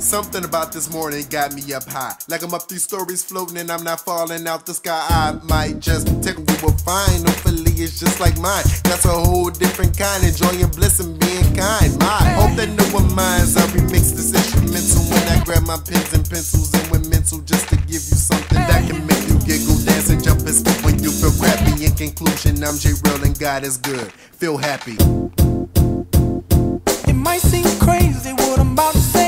Something about this morning got me up high. Like I'm up three stories floating and I'm not falling out the sky. I might just take a we will find. Hopefully it's just like mine. That's a whole different kind. Enjoying bliss and being kind. My hope that no one minds. I remix this instrumental when I grab my pens and pencils and went mental just to give you something that can make you giggle, dance, and jump and skip when you feel crappy. In conclusion, I'm J Real and God is good. Feel happy. It might seem crazy what I'm about to say.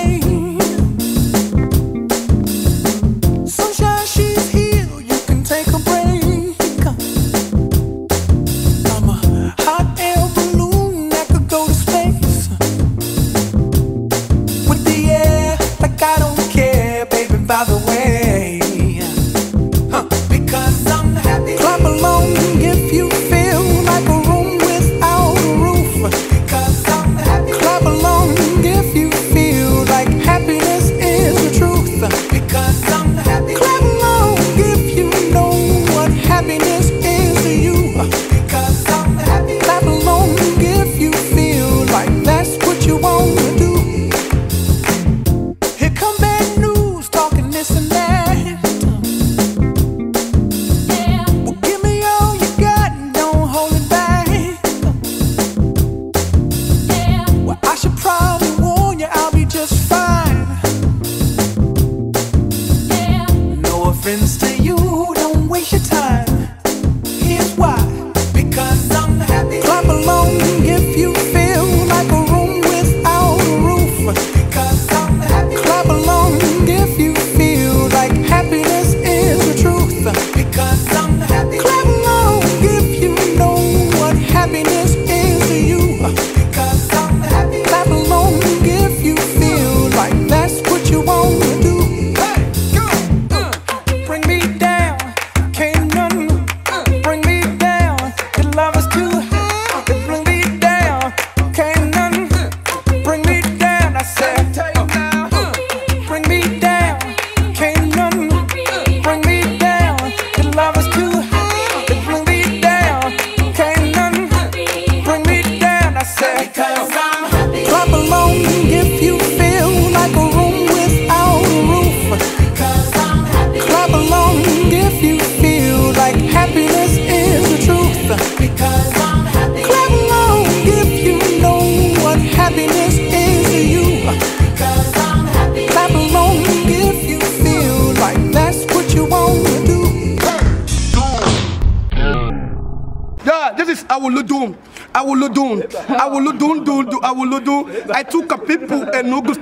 I will do. I will do. Do do. I will do. I took a people and Nugu.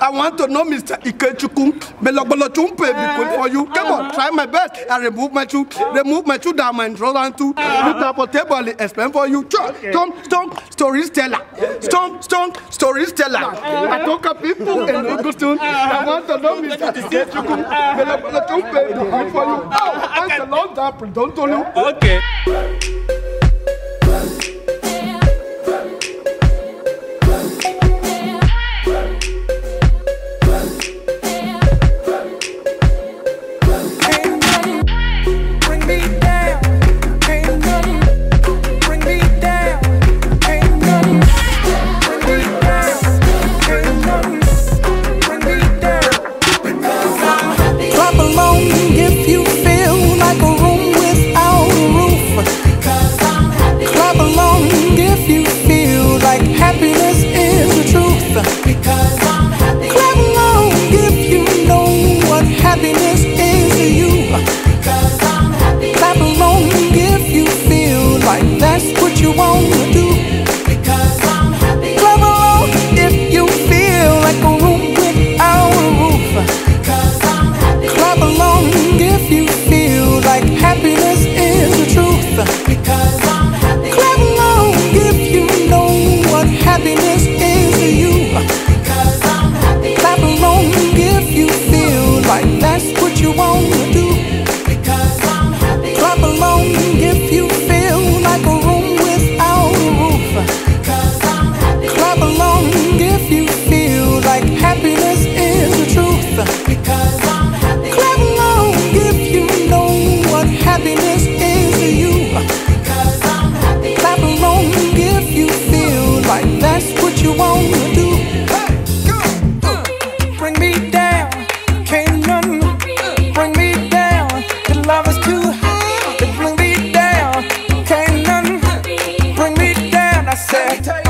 I want to know Mr. Ikechukwu. Me lo Ikechukun, Melogolochumpe, because eh. for you. Come on, try my best. I remove my shoe, eh. remove my shoe down my draw down to. Eh. Put up a table explain for you. Stone, stone, stories teller. Stone, stone, stories. I took a people and Nugu. I want to know Mr. Ikechukwu. Me Ikechukun, Melogolochumpe, because for you. Oh, I can't love that, don't tell you. Okay. say.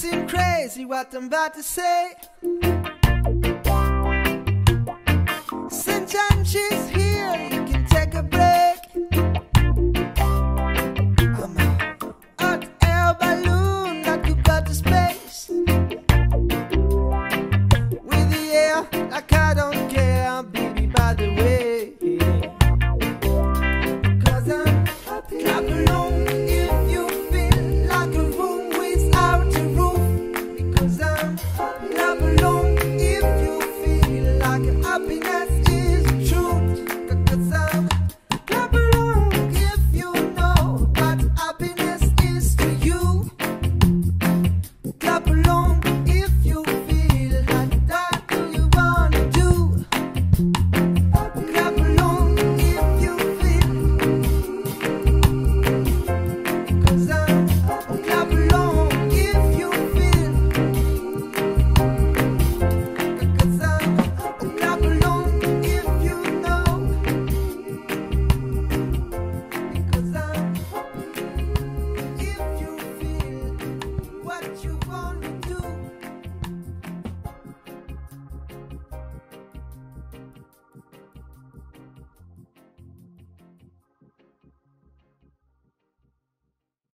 seem crazy what I'm about to say. St. John cheese happiness.